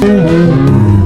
결국